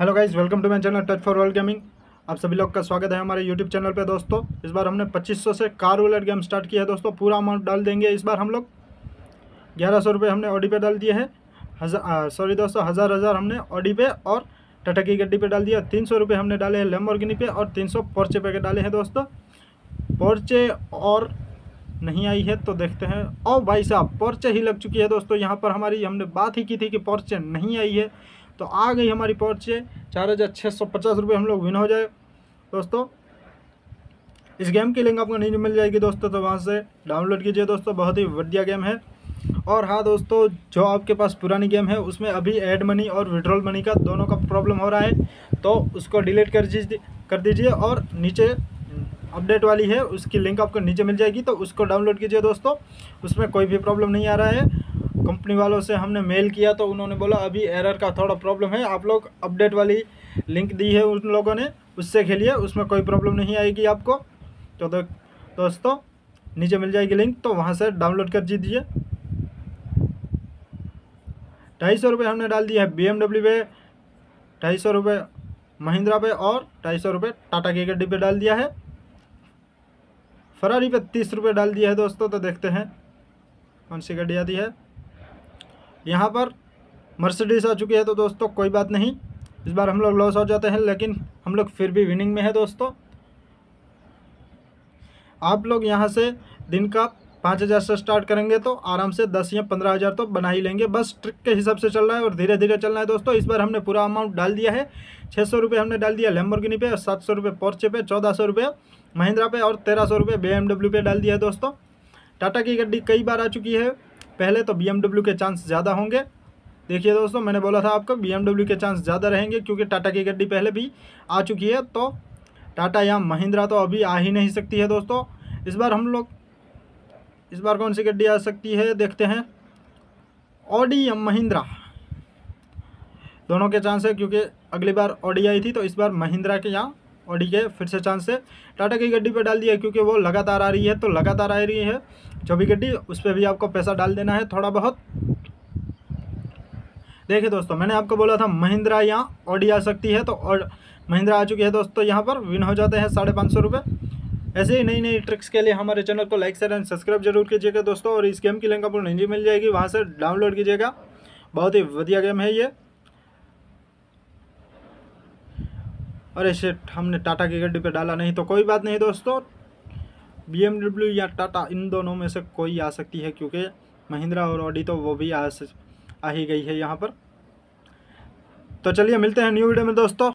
Hello guys welcome to my channel touch for world gaming आप सभी लोग का स्वागत है हमारे यूट्यूब चैनल पे दोस्तों। इस बार हमने 2500 से कार रोलर गेम स्टार्ट किया है दोस्तों। पूरा अमाउंट डाल देंगे इस बार हम लोग। ग्यारह सौ हमने ऑडी पे डाल दिए हैं। हज़ार सॉरी दोस्तों, हज़ार हज़ार हमने ऑडी पे और टाटा की गड्डी पे डाल दिया। तीन सौ हमने डाले हैं लेमोर्गिनी पे और तीन सौ पोर्चे पे डाले हैं दोस्तों। पोर्चे और नहीं आई है तो देखते हैं। और भाई साहब पोर्चे ही लग चुकी है दोस्तों। यहाँ पर हमारी हमने बात ही की थी कि पोर्चे नहीं आई है। तो आ गई हमारी पोर्चे चार हज़ार छः सौ पचास रुपये हम लोग विन हो जाए। दोस्तों, इस गेम की लिंक आपको नहीं मिल जाएगी दोस्तों तो वहाँ से डाउनलोड कीजिए दोस्तों, बहुत ही बढ़िया गेम है। और हाँ दोस्तों, जो आपके पास पुरानी गेम है, उसमें अभी एड मनी और विड्रॉल मनी का दोनों का प्रॉब्लम हो रहा है तो उसको डिलीट कर दीजिए कर दीजिए और नीचे अपडेट वाली है, उसकी लिंक आपको नीचे मिल जाएगी तो उसको डाउनलोड कीजिए दोस्तों। उसमें कोई भी प्रॉब्लम नहीं आ रहा है। कंपनी वालों से हमने मेल किया तो उन्होंने बोला, अभी एरर का थोड़ा प्रॉब्लम है, आप लोग अपडेट वाली लिंक दी है उन लोगों ने, उससे खेलिए, उसमें कोई प्रॉब्लम नहीं आएगी आपको। तो दोस्तों, नीचे मिल जाएगी लिंक तो वहाँ से डाउनलोड कर दीजिए। ढाई सौ रुपये हमने डाल दिया है बी एम डब्ल्यू पे, ढाई सौ रुपये महिंद्रा पे और ढाई सौ रुपये टाटा की गड्डी पे डाल दिया है। फरारी पे तीस रुपये डाल दिया है दोस्तों तो देखते हैं कौन सी गाड़ी आती है। यहाँ पर मर्सिडीज आ चुकी है तो दोस्तों कोई बात नहीं। इस बार हम लोग लॉस हो जाते हैं, लेकिन हम लोग फिर भी विनिंग में है दोस्तों। आप लोग यहाँ से दिन का पाँच हज़ार से स्टार्ट करेंगे तो आराम से दस या पंद्रह हज़ार तो बना ही लेंगे। बस ट्रिक के हिसाब से चल रहा है और धीरे धीरे चल रहा है दोस्तों। इस बार हमने पूरा अमाउंट डाल दिया है। छः सौ रुपये हमने डाल दिया लेम्बोर्गिनी पे, और सात सौ रुपये पोर्चे पे, चौदह सौ रुपये महिंद्रा पे, और तेरह सौ रुपये बी डाल दिया है दोस्तों। टाटा की गड्डी कई बार आ चुकी है। पहले तो बीएमडब्ल्यू के चांस ज़्यादा होंगे। देखिए दोस्तों, मैंने बोला था आपको बीएमडब्ल्यू के चांस ज़्यादा रहेंगे क्योंकि टाटा की गड्डी पहले भी आ चुकी है तो टाटा या महिंद्रा तो अभी आ ही नहीं सकती है दोस्तों। इस बार हम लोग, इस बार कौन सी गड्डी आ सकती है, देखते हैं। ऑडी या महिंद्रा? दोनों के चांस है क्योंकि अगली बार ऑडी आई थी तो इस बार महिंद्रा के यहाँ ऑडी के फिर से चांस है। टाटा की गड्डी पे डाल दिया क्योंकि वो लगातार आ रही है तो लगातार आ रही है। जो भी गड्डी, उस पर भी आपको पैसा डाल देना है थोड़ा बहुत। देखिए दोस्तों, मैंने आपको बोला था महिंद्रा यहाँ ऑडी आ सकती है तो और महिंद्रा आ चुकी है दोस्तों यहाँ पर। विन हो जाते हैं साढ़े पाँच सौ रुपये ऐसे ही नई नई ट्रिक्स के लिए हमारे चैनल को लाइक शेयर एंड सब्सक्राइब ज़रूर कीजिएगा दोस्तों, और इस गेम की लिंक आपको नहीं मिल जाएगी, वहाँ से डाउनलोड कीजिएगा। बहुत ही बढ़िया गेम है ये। अरे शेट हमने टाटा की गड्डी पे डाला नहीं तो कोई बात नहीं दोस्तों। बीएमडब्ल्यू या टाटा, इन दोनों में से कोई आ सकती है क्योंकि महिंद्रा और ऑडी तो वो भी आ आ ही गई है यहाँ पर। तो चलिए मिलते हैं न्यू वीडियो में दोस्तों।